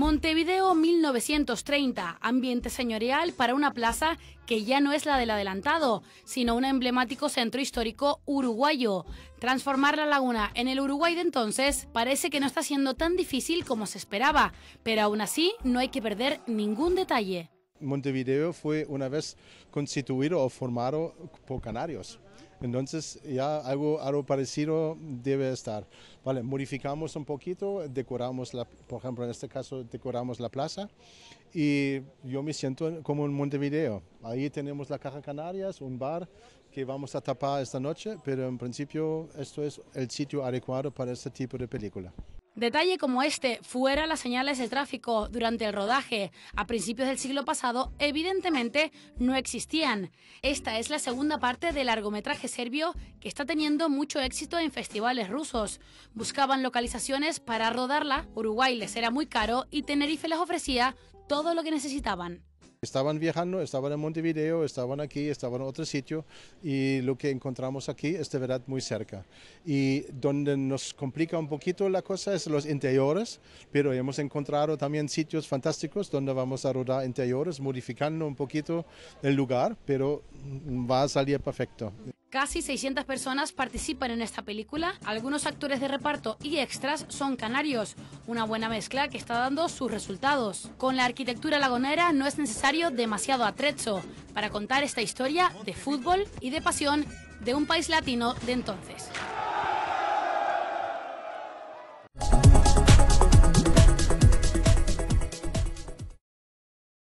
Montevideo 1930, ambiente señorial para una plaza que ya no es la del adelantado, sino un emblemático centro histórico uruguayo. Transformar la laguna en el Uruguay de entonces parece que no está siendo tan difícil como se esperaba, pero aún así no hay que perder ningún detalle. Montevideo fue una vez constituido o formado por canarios. Entonces ya algo, algo parecido debe estar. Vale, modificamos un poquito, decoramos, la, por ejemplo, en este caso decoramos la plaza y yo me siento como en Montevideo. Ahí tenemos la Caja Canarias, un bar que vamos a tapar esta noche, pero en principio esto es el sitio adecuado para este tipo de película. Detalle como este, fuera las señales de tráfico durante el rodaje a principios del siglo pasado, evidentemente no existían. Esta es la segunda parte del largometraje serbio que está teniendo mucho éxito en festivales rusos. Buscaban localizaciones para rodarla, Uruguay les era muy caro y Tenerife les ofrecía todo lo que necesitaban. Estaban viajando, estaban en Montevideo, estaban aquí, estaban en otro sitio y lo que encontramos aquí es de verdad muy cerca. Y donde nos complica un poquito la cosa es los interiores, pero hemos encontrado también sitios fantásticos donde vamos a rodar interiores, modificando un poquito el lugar, pero va a salir perfecto. Casi 600 personas participan en esta película. Algunos actores de reparto y extras son canarios. Una buena mezcla que está dando sus resultados. Con la arquitectura lagonera no es necesario demasiado atrecho para contar esta historia de fútbol y de pasión de un país latino de entonces.